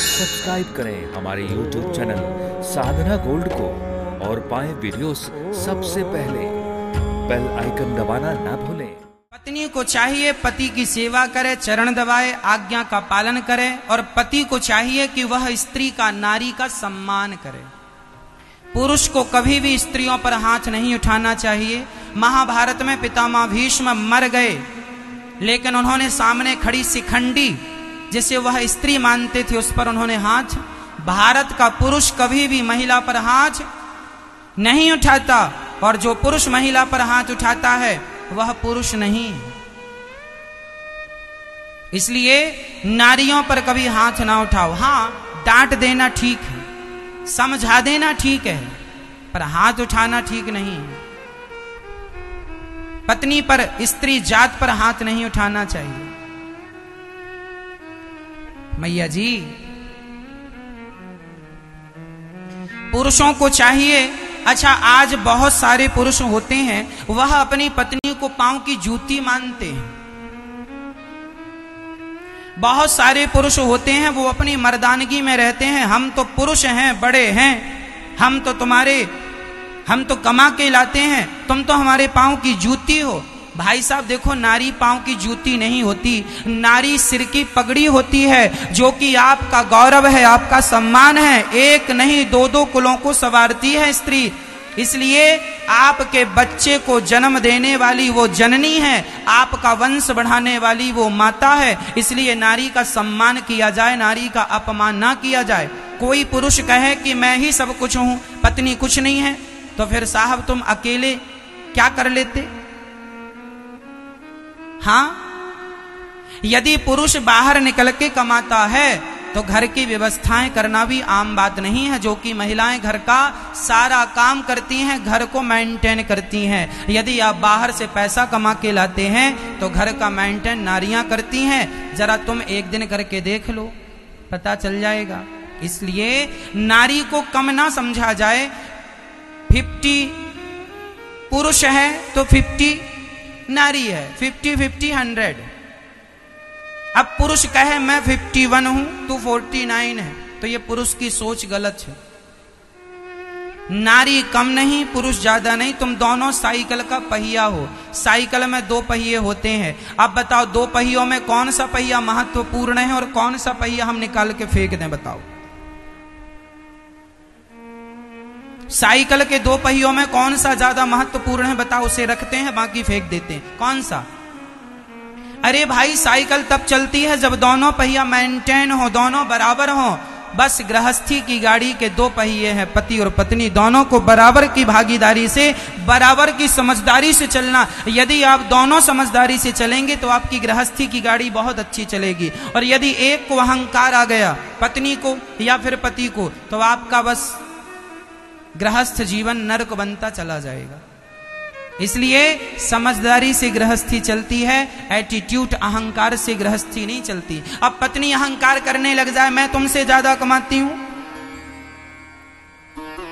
Subscribe करें हमारे YouTube channel साधना gold को और पाएँ वीडियोस सबसे पहले। बेल आइकन दबाना ना भूलें। पत्नी को चाहिए पति की सेवा करे, चरण दबाए, आज्ञा का पालन करे और पति को चाहिए कि वह स्त्री का नारी का सम्मान करे। पुरुष को कभी भी स्त्रियों पर हाथ नहीं उठाना चाहिए। महाभारत में पितामह भीष्म मर गए, लेकिन उन्होंने सामने खड़ी शिखंडी जिसे वह स्त्री मानते थे, उस पर उन्होंने हाथ, भारत का पुरुष कभी भी महिला पर हाथ नहीं उठाता, और जो पुरुष महिला पर हाथ उठाता है, वह पुरुष नहीं। इसलिए नारियों पर कभी हाथ ना उठाओ। हाँ, डांट देना ठीक है, समझा देना ठीक है, पर हाथ उठाना ठीक नहीं है। पत्नी पर स्त्री जात पर हाथ नहीं उठाना चाहिए। मैया जी, पुरुषों को चाहिए। अच्छा आज बहुत सारे पुरुष होते हैं, वह अपनी पत्नी को पाँव की जूती मानते हैं। बहुत सारे पुरुष होते हैं, वो अपनी मर्दानगी में रहते हैं। हम तो पुरुष हैं, बड़े हैं। हम तो तुम्हारे, हम तो कमा के लाते हैं। तुम तो हमारे पाँव की जूती हो। भाई साहब, देखो, नारी पाँव की जूती नहीं होती। नारी सिर की पगड़ी होती है, जो कि आपका गौरव है, आपका सम्मान है। एक नहीं दो दो कुलों को सवारती है स्त्री। इसलिए आपके बच्चे को जन्म देने वाली वो जननी है, आपका वंश बढ़ाने वाली वो माता है। इसलिए नारी का सम्मान किया जाए, नारी का अपमान ना किया जाए। कोई पुरुष कहे कि मैं ही सब कुछ हूँ, पत्नी कुछ नहीं है तो फिर साहब, तुम अकेले क्या कर लेते? हाँ? यदि पुरुष बाहर निकल के कमाता है तो घर की व्यवस्थाएँ करना भी आम बात नहीं है, जो कि महिलाएँ घर का सारा काम करती हैं, घर को मेंटेन करती हैं। यदि आप बाहर से पैसा कमा के लाते हैं तो घर का मेंटेन नारियाँ करती हैं। जरा तुम एक दिन करके देख लो, पता चल जाएगा। इसलिए नारी को कम ना समझा जाए, फिफ्टी पुरुष है तो फिफ्टी नारी है फिफ्टी फिफ्टी हंड्रेड अब पुरुष कहे, मैं फिफ्टी वन हूँ, तू फोर्टी नाइन है। तो ये पुरुष की सोच गलत है। नारी कम नहीं, पुरुष ज़्यादा नहीं, तुम दोनों साइकिल का पहिया हो। साइकिल में दो पहिए होते हैं। अब बताओ, दो पहियों में कौन सा पहिया महत्वपूर्ण है और कौन सा पहिया हम निकाल के फेंक दें, बताओ। साइकिल के दो पहियों में कौन सा ज़्यादा महत्वपूर्ण है बताओ, उसे रखते हैं, बाकी फेंक देते हैं। कौन सा? अरे भाई, साइकिल तब चलती है जब दोनों पहिया मेंटेन हो, दोनों बराबर हो। बस गृहस्थी की गाड़ी के दो पहिए हैं, पति और पत्नी। दोनों को बराबर की भागीदारी से, बराबर की समझदारी से चलना। यदि आप दोनों समझदारी से चलेंगे तो आपकी गृहस्थी की गाड़ी बहुत अच्छी चलेगी। और यदि एक को अहंकार आ गया, पत्नी को या फिर पति को तो आपका बस गृहस्थ जीवन नरक बनता चला जाएगा। इसलिए समझदारी से गृहस्थी चलती है एटीट्यूड अहंकार से गृहस्थी नहीं चलती। अब पत्नी अहंकार करने लग जाए, मैं तुमसे ज़्यादा कमाती हूँ।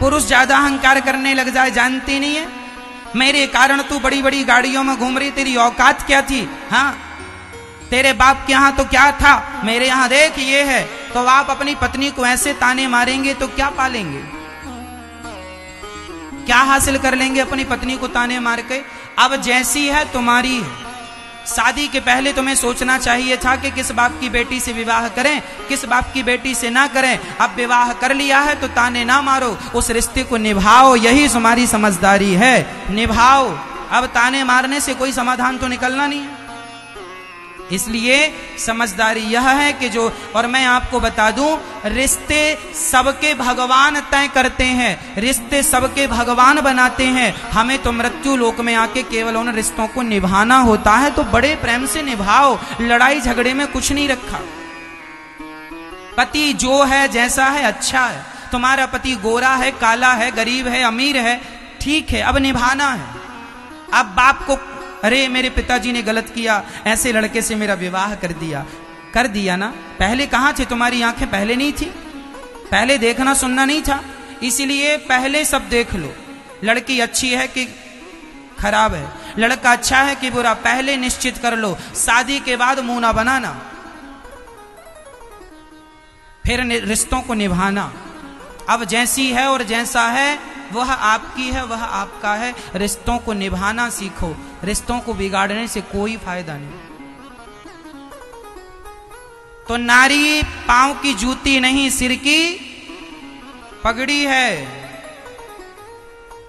पुरुष ज़्यादा अहंकार करने लग जाए, जानती नहीं है। मेरे कारण तू बड़ी बड़ी गाड़ियों में घूम रही, तेरी औकात क्या थी? हाँ? तेरे बाप के यहाँ तो क्या था? मेरे यहाँ देख, ये है। तो आप अपनी पत्नी को ऐसे ताने मारेंगे तो क्या पालेंगे? क्या हासिल कर लेंगे अपनी पत्नी को ताने मार के? अब जैसी है, तुम्हारी है। शादी के पहले तुम्हें सोचना चाहिए था कि किस बाप की बेटी से विवाह करें, किस बाप की बेटी से ना करें। अब विवाह कर लिया है तो ताने ना मारो। उस रिश्ते को निभाओ, यही तुम्हारी समझदारी है। निभाओ। अब ताने मारने से कोई समाधान तो निकलना नहीं है। इसलिए समझदारी यह है कि जो, और मैं आपको बता दूँ, रिश्ते सबके भगवान तय करते हैं, रिश्ते सबके भगवान बनाते हैं। हमें तो मृत्यु लोक में आके केवल उन रिश्तों को निभाना होता है तो बड़े प्रेम से निभाओ, लड़ाई झगड़े में कुछ नहीं रखा। पति जो है, जैसा है अच्छा है। तुम्हारा पति गोरा है, काला है, गरीब है, अमीर है, ठीक है, अब निभाना है। अब बाप को अरे, मेरे पिताजी ने गलत किया। ऐसे लड़के से मेरा विवाह कर दिया। कर दिया ना? पहले कहाँ थे? तुम्हारी आँखें पहले नहीं थी? पहले देखना सुनना नहीं था? इसीलिए पहले सब देख लो। लड़की अच्छी है कि खराब है? लड़का अच्छा है कि बुरा? पहले निश्चित कर लो। शादी के बाद मुँह ना बनाना। फिर रिश्तों को निभाना। अब जैसी है और जैसा है वह आपकी है, वह आपका है। रिश्तों को निभाना सीखो। रिश्तों को बिगाड़ने से कोई फ़ायदा नहीं। तो नारी पाँव की जूती नहीं, सिर की पगड़ी है।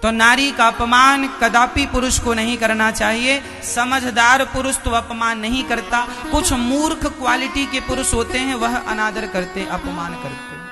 तो नारी का अपमान कदापि पुरुष को नहीं करना चाहिए। समझदार पुरुष तो अपमान नहीं करता। कुछ मूर्ख क्वालिटी के पुरुष होते हैं, वह अनादर करते, अपमान करते।